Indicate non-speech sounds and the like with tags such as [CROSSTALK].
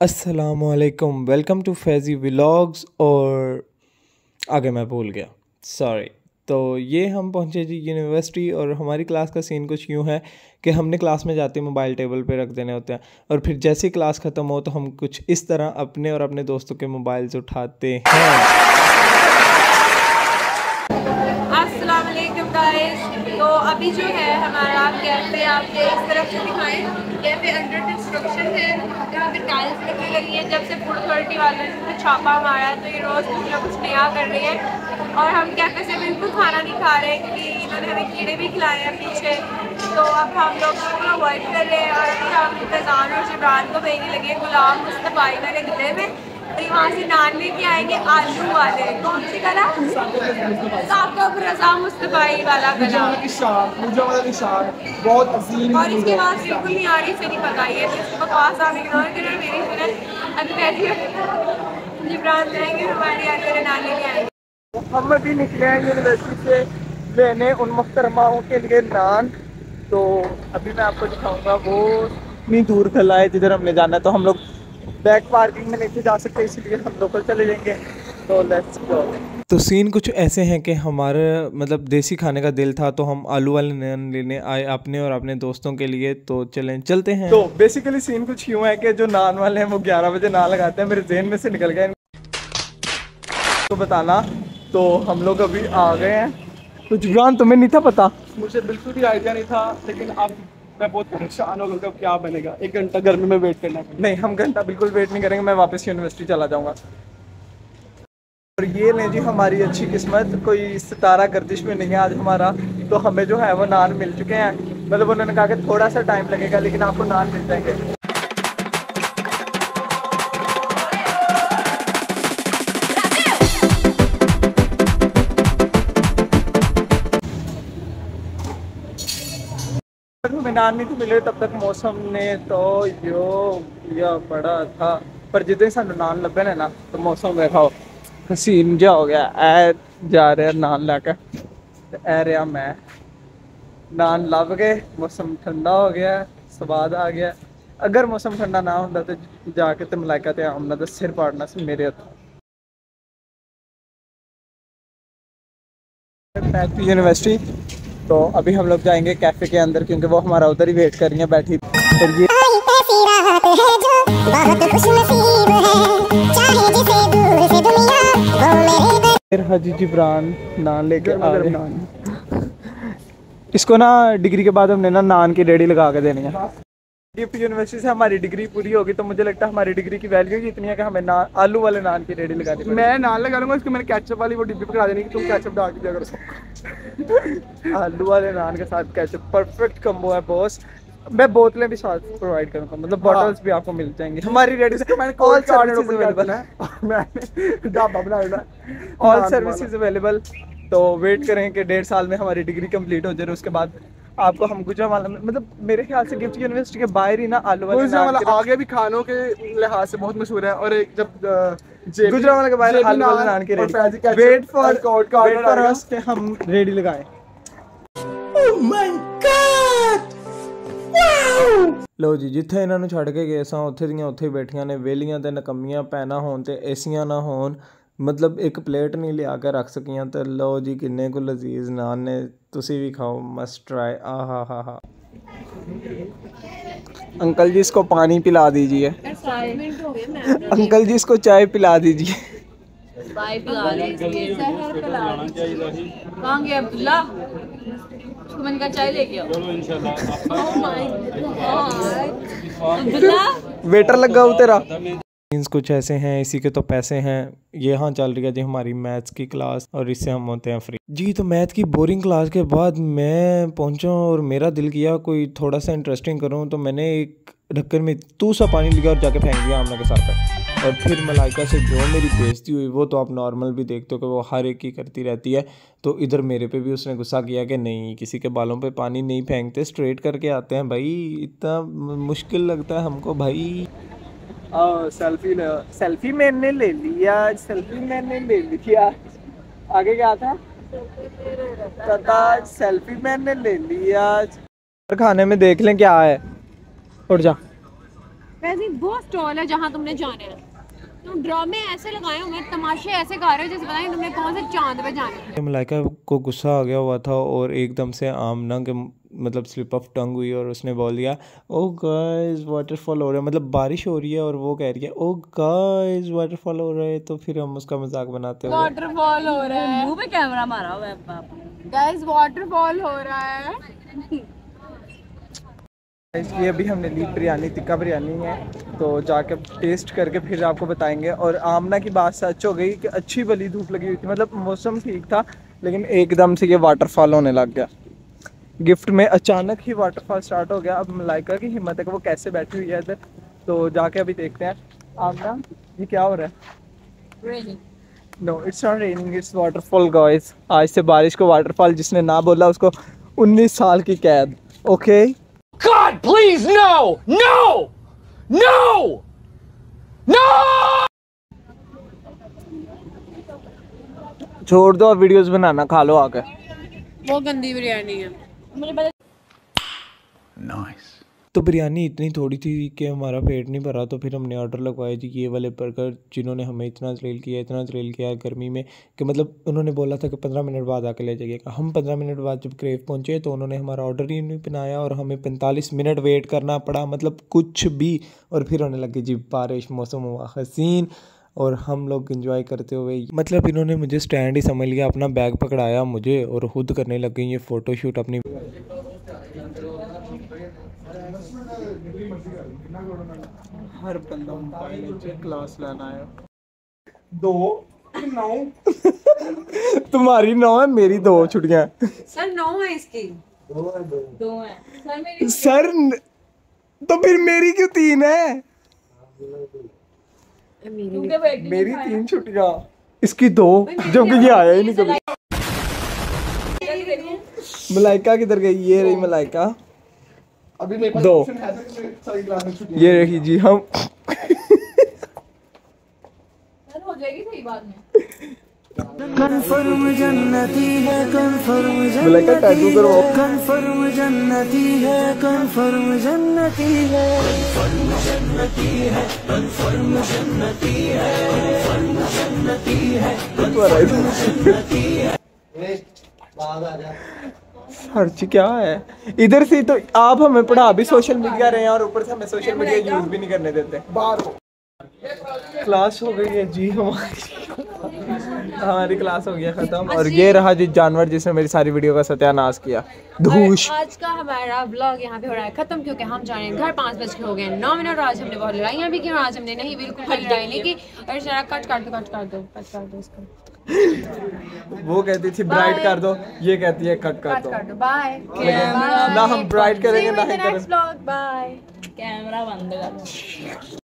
असलकम welcome to Faizi vlogs और आगे मैं भूल गया. सॉरी तो ये हम पहुँचे जी यूनिवर्सिटी और हमारी क्लास का सीन कुछ यूँ है कि हमने क्लास में जाते मोबाइल टेबल पे रख देने होते हैं और फिर जैसे ही क्लास ख़त्म हो तो हम कुछ इस तरह अपने और अपने दोस्तों के मोबाइल्स उठाते हैं। तो अभी जो है हमारा कैफ़े आपके इस तरफ़ से दिखाएँ कैफ़े अंडर कंस्ट्रक्शन है, यहाँ पे टाइल्स लगने लगी है, जब से फ़ूड अथॉरिटी वालों ने छापा मारा तो ये रोज़ कुछ ना कुछ नया कर रही है। और हम कैफ़े से बिल्कुल खाना नहीं खा रहे, क्योंकि इन्होंने हमें कीड़े भी खिलाए हैं पीछे। तो अब हम लोग बिल्कुल अवॉइड कर रहे हैं और अभी हम फैजान और जबरान को भेजने लगे गुलाम मुस्तफ़ाई मेरे गले में फिर वहाँ से नान लेके आएँगे आलू वाले। कौन सी साकब रजा मुस्तफाई वाला गला बहुत अजीम और इसके बाद बिल्कुल नहीं आ रही फिर नहीं तो बकवास आप इग्नोर करें मेरी सुनत अभी बैठी जिब्रान जाएँगे हमारी आने वाले नान लेके आएँगे। हम अभी निकले हैं यूनिवर्सिटी से। लेने उन मुख्तरमाओं के लिए नान तो अभी मैं आपको दिखाऊँगा वो इतनी दूर खला है जिधर हमने जाना है तो हम लोग बैक पार्किंग में नीचे जा सकते हैं इसलिए हम लोकल चले जाएँगे। तो लेट्स गो तो सीन कुछ ऐसे हैं कि हमारे मतलब देसी खाने का दिल था तो हम आलू वाले नान लेने आए अपने और अपने दोस्तों के लिए तो चलें चलते हैं। तो बेसिकली सीन कुछ यूँ है कि जो नान वाले हैं वो 11 बजे नान लगाते हैं मेरे जहन में से निकल गए। तो बताना तो हम लोग अभी आ गए हैं। तो ज़ुबान तुम्हें नहीं था पता? मुझे बिल्कुल भी आइडिया नहीं था लेकिन अब मैं बहुत परेशान हो गया क्या बनेगा? एक घंटा गर्मी में वेट करना पड़ेगा नहीं, हम घंटा बिल्कुल वेट नहीं करेंगे, मैं वापस यूनिवर्सिटी चला जाऊँगा। और ये नहीं जी, हमारी अच्छी किस्मत, कोई सितारा गर्दिश में नहीं है आज हमारा तो हमें जो है वो नान मिल चुके हैं। मतलब उन्होंने कहा कि थोड़ा सा टाइम लगेगा, लेकिन आपको नान मिल जाएँगे। में नान थे मिले, तब तक मौसम ने तो यो किया पड़ा था। पर जितने सानू नान लभे ने तो मौसम देखाओ हसीन जा हो गया। ऐ जा रहा नान लैके ऐ रहा मैं। नान लभ गए मौसम ठंडा हो गया, स्वाद आ गया। अगर मौसम ठंडा ना होंदा तो जाके ते मलाइका ते आमना दा सिर पाड़ना सी मेरे बैक यूनिवर्सिटी तो अभी हम लोग जाएँगे कैफ़े के अंदर क्योंकि वो हमारा उधर ही वेट कर रही है बैठी फिर ये फिर हजी जिब्रान नान लेके आ रहे हैं। इसको ना डिग्री के बाद हमने ना नान की रेडी लगा के देनी है। गिफ्ट यूनिवर्सिटी से हमारी डिग्री पूरी होगी तो मुझे लगता है हमारी डिग्री की वैल्यू ही इतनी है कि हमें नान आलू वाले नान की रेडी लगानी पड़ेगी। मैं नान लगा लूँगा उसको मैंने कैचअप वाली वो डिब्बी पकड़ा देनी कि तुम कैचअप डाल दिया करो आलू वाले नान के साथ केचप परफेक्ट कम्बो है बॉस मैं बोतलें भी साथ प्रोवाइड करूँगा मतलब बॉटल्स भी आपको मिल जाएँगी। हमारी रेडी से मैंने ऑल सर्विसेज़ अवेलेबल है। मैंने ढाबा बना है। ऑल सर्विसेज़ अवेलेबल तो वेट करें कि डेढ़ साल में हमारी डिग्री कंप्लीट हो जाए उसके बाद आपको हम गुजरावाला में मतलब मेरे ख्याल से गिफ्ट यूनिवर्सिटी के बाहर ही ना आलू वाले गुजरा नान वाला के- आगे भी खानों के लिहाज से बहुत मशहूर है और एक जब अ, JB गुजरावाला के बाहर JB आलू वाले नान के और Faizi ready ketchup wait for और cold card wait for us कि हम रेडी लगाएं ਲੋ ਜੀ ਜਿੱਥੇ ਇਹਨਾਂ ਨੂੰ ਛੱਡ ਕੇ ਗਏ ਸਾਂ ਉੱਥੇ ਦੀਆਂ ਉੱਥੇ ਹੀ ਬੈਠੀਆਂ ਨੇ ਵੇਲੀਆਂ ਤੇ ਨਕਮੀਆਂ ਪੈਣਾ ਹੋਣ ਤੇ ਏਸੀਆਂ ਨਾ ਹੋਣ ਮਤਲਬ ਇੱਕ ਪਲੇਟ ਨਹੀਂ ਲਿਆ ਕੇ ਰੱਖ ਸਕੀਆਂ ਤੇ ਲੋ ਜੀ ਕਿੰਨੇ ਕੁ ਲਜ਼ੀਜ਼ ਨਾਨ ਨੇ ਤੁਸੀਂ ਵੀ ਖਾਓ ਮਸਟ ਟਰਾਈ ਆਹਾ ਹਾ ਹਾ अंकल जी इसको पानी पिला दीजिए अंकल जी इसको चाय पिला दीजिए कहाँ गया अब्दुल्ला उसको मैंने कहा चाय लेके आओ Oh my God. Abdullah waiter लगा हो तेरा सीन्स कुछ ऐसे हैं, इसी के तो पैसे हैं। यहाँ चल रही है जी हमारी मैथ्स की क्लास और इससे हम होते हैं फ्री जी तो मैथ की बोरिंग क्लास के बाद मैं पहुँचा और मेरा दिल किया कोई थोड़ा सा इंटरेस्टिंग करूँ तो मैंने एक ढक्कन में तू सा पानी लिया और जाके फेंक दिया आमना के साथ और फिर मलाइका से जो मेरी बेजती हुई, वो तो आप नॉर्मल भी देखते हो कि वो हर एक की करती रहती है। तो इधर मेरे पे भी उसने गुस्सा किया कि नहीं, किसी के बालों पे पानी नहीं फेंकते स्ट्रेट करके आते हैं भाई। इतना मुश्किल लगता है हमको भाई। सेल्फी सेल्फी मैंने ले लिया सेल्फी मैंने ले लिया आगे क्या था तथा सेल्फी मैंने ले लिया खाने में देख लें क्या है उठ जा वैसे वो स्टॉल है जहाँ तुमने जाना है। तुम ड्रामे ऐसे लगाए हुए तमाशे ऐसे गा रहे हो जैसे पता नहीं तुमने कौन से चाँद पे जाना मलाइका को गुस्सा आ गया हुआ था और एकदम से आमना के मतलब स्लिप ऑफ़ टंग हुई और उसने बोल दिया ओ गाइस वाटरफॉल हो रहा है। मतलब बारिश हो रही है और वो कह रही है ओ गाइस वाटरफॉल हो रहा है। तो फिर हम उसका मज़ाक बनाते हैं वाटरफॉल हो रहा है। मुँह पे कैमरा मारा हुआ है बाप। गाइस वाटरफॉल हो रहा है। इसलिए अभी हमने ली बिरयानी टिक्का बिरयानी है। तो जाके टेस्ट करके फिर आपको बताएँगे। और आमना की बात सच हो गई कि अच्छी भली धूप लगी हुई थी। मतलब मौसम ठीक था लेकिन एकदम से ये वाटरफॉल होने लग गया। गिफ्ट में अचानक ही वाटरफॉल स्टार्ट हो गया। अब मलाइका की हिम्मत है कि वो कैसे बैठी हुई है इधर। तो जाके अभी देखते हैं। आमना ये क्या हो रहा है? No it's not raining it's waterfall guys आज से बारिश को वाटरफॉल जिसने ना बोला उसको 19 साल की कैद। Okay God, please, no! No! No! No! छोड़ दो वीडियोस बनाना खा लो आके। वो गंदी बिरयानी है। तो बिरयानी इतनी थोड़ी थी कि हमारा पेट नहीं भरा तो फिर हमने ऑर्डर लगवाया जी ये वाले बर्गर जिन्होंने हमें इतना थ्रिल किया इतना थ्रिल किया गर्मी में कि मतलब उन्होंने बोला था कि पंद्रह मिनट बाद आके ले जाइएगा। हम पंद्रह मिनट बाद जब क्रेव पहुँचे तो उन्होंने हमारा ऑर्डर ही नहीं बनाया और हमें पैंतालीस मिनट वेट करना पड़ा मतलब कुछ भी। और फिर होने लगी जी बारिश मौसम हुआ हसीन। और हम लोग इंजॉय करते हुए मतलब इन्होंने मुझे स्टैंड ही समझ लिया अपना बैग पकड़ाया मुझे और खुद करने लग गई ये फ़ोटोशूट अपनी। हर बंदा क्लास लाना है। दो नौ। तुम्हारी नौ है मेरी दो छुट्टियाँ। सर नौ है इसकी। दो हैं सर न- तो फिर मेरी क्यों तीन है? बेटी मेरी तीन छुट्टियाँ इसकी दो जबकि ये आया ही नहीं कभी। मलाइका किधर गई ये रही मलाइका। अभी मेरे पास दो। हम। हो जाएगी सही सारी क्लास में छुट्टी ये रही जी हम सर हो जाएगी सही बाद में मलाइका टैटू करवाओ सर्च क्या है? इधर से तो आप हमें पढ़ा भी सोशल मीडिया रहे हैं और ऊपर से हमें सोशल मीडिया यूज़ भी नहीं करने देते। बाहर क्लास हो गई है जी हमारी। हमारी क्लास हो गया खत्म। और ये रहा जी जानवर जिसने मेरी सारी वीडियो का सत्यानाश किया। धूश। आज का हमारा ब्लॉग यहाँ पे हो रहा है खत्म क्योंकि हम जा रहे हैं घर। पाँच बज के हो गए नौ मिनट और आज हमने बहुत लड़ाइयाँ भी की और आज हमने नहीं बिल्कुल [LAUGHS] कोई लड़ाई नहीं की। और जरा कट कर दो कट कर दो कट कर दो इसको। वो कहती थी ब्राइट कर दो। ये कहती है कट कर दो। कर दो। बाय ना हम ब्राइट करेंगे ना ही करेंगे। ब्लॉग बाय कैमरा बंद कर